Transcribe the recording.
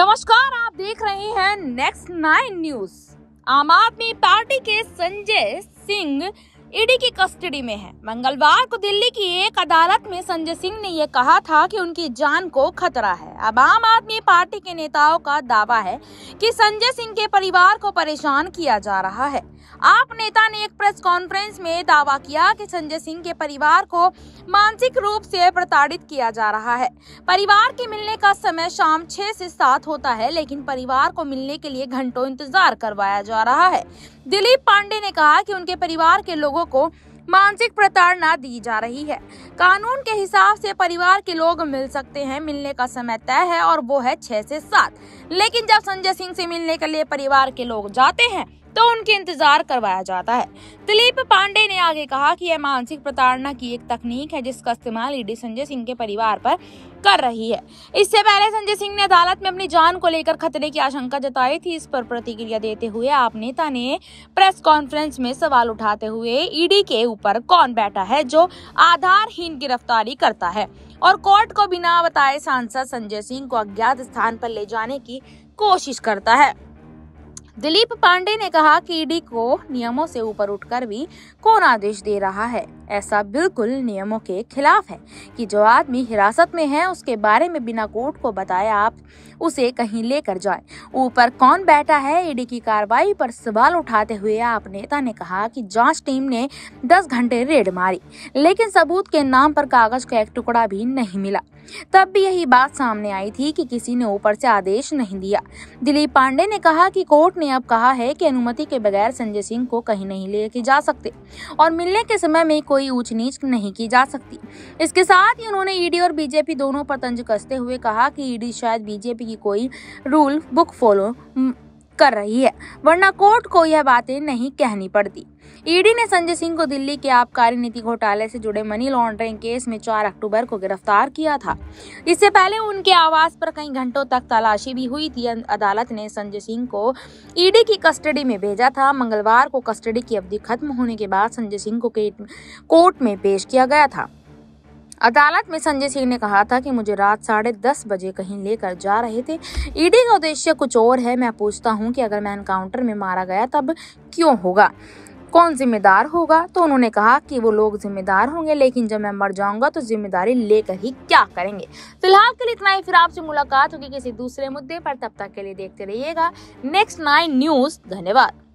नमस्कार, आप देख रहे हैं नेक्स्ट नाइन न्यूज़ आम आदमी पार्टी के संजय सिंह ईडी की कस्टडी में है। मंगलवार को दिल्ली की एक अदालत में संजय सिंह ने यह कहा था कि उनकी जान को खतरा है। अब आम आदमी पार्टी के नेताओं का दावा है कि संजय सिंह के परिवार को परेशान किया जा रहा है। आप नेता ने एक प्रेस कॉन्फ्रेंस में दावा किया कि संजय सिंह के परिवार को मानसिक रूप से प्रताड़ित किया जा रहा है। परिवार के मिलने का समय शाम छह से सात होता है, लेकिन परिवार को मिलने के लिए घंटों इंतज़ार करवाया जा रहा है। दिलीप पांडे ने कहा कि उनके परिवार के लोगों को मानसिक प्रताड़ना दी जा रही है। कानून के हिसाब से परिवार के लोग मिल सकते हैं, मिलने का समय तय है और वो है छह से सात। लेकिन जब संजय सिंह से मिलने के लिए परिवार के लोग जाते हैं तो उनके इंतज़ार करवाया जाता है। दिलीप पांडे ने आगे कहा कि यह मानसिक प्रताड़ना की एक तकनीक है, जिसका इस्तेमाल ईडी संजय सिंह के परिवार पर कर रही है। इससे पहले संजय सिंह ने अदालत में अपनी जान को लेकर खतरे की आशंका जताई थी। इस पर प्रतिक्रिया देते हुए आप नेता ने प्रेस कॉन्फ्रेंस में सवाल उठाते हुए ईडी के ऊपर कौन बैठा है, जो आधारहीन गिरफ्तारी करता है। और कोर्ट को बिना बताए सांसद संजय सिंह को अज्ञात स्थान पर ले जाने की कोशिश करता है। दिलीप पांडे ने कहा कि ईडी को नियमों से ऊपर उठकर भी कौन आदेश दे रहा है? ऐसा बिल्कुल नियमों के खिलाफ है कि जो आदमी हिरासत में है, उसके बारे में बिना कोर्ट को बताए आप उसे कहीं लेकर जाएँ। ऊपर कौन बैठा है? ईडी की कार्रवाई पर सवाल उठाते हुए आप नेता ने कहा कि जाँच टीम ने 10 घंटे रेड मारी, लेकिन सबूत के नाम पर कागज़ का एक टुकड़ा भी नहीं मिला। तब भी यही बात सामने आई थी कि किसी ने ऊपर से आदेश नहीं दिया। दिलीप पांडे ने कहा कि कोर्ट ने अब कहा है कि अनुमति के बगैर संजय सिंह को कहीं नहीं लेके जा सकते और मिलने के समय में कोई ऊंच नीच नहीं की जा सकती। इसके साथ ही उन्होंने ईडी और बीजेपी दोनों पर तंज कसते हुए कहा कि ईडी शायद बीजेपी की कोई रूल, बुक फॉलो कर रही है, वरना कोर्ट को यह बातें नहीं कहनी पड़ती। ईडी ने संजय सिंह को दिल्ली के आबकारी नीति घोटाले से जुड़े मनी लॉन्ड्रिंग केस में 4 अक्टूबर को गिरफ़्तार किया था। इससे पहले उनके आवास पर कई घंटों तक तलाशी भी हुई थी अदालत ने संजय सिंह को ईडी की कस्टडी में भेजा था। मंगलवार को कस्टडी की अवधि खत्म होने के बाद संजय सिंह को कोर्ट में पेश किया गया था। अदालत में संजय सिंह ने कहा था कि मुझे रात साढ़े दस बजे कहीं लेकर जा रहे थे। ईडी का उद्देश्य कुछ और है। मैं पूछता हूँ कि अगर मैं एनकाउंटर में मारा गया, तब क्यों होगा? कौन जिम्मेदार होगा? तो उन्होंने कहा कि वो लोग जिम्मेदार होंगे, लेकिन जब मैं मर जाऊँगा तो ज़िम्मेदारी लेकर ही क्या करेंगे? फ़िलहाल के लिए इतना ही। फिर आपसे मुलाकात होगी किसी दूसरे मुद्दे पर। तब तक के लिए देखते रहिएगा। नेक्स्ट नाइन न्यूज़ धन्यवाद।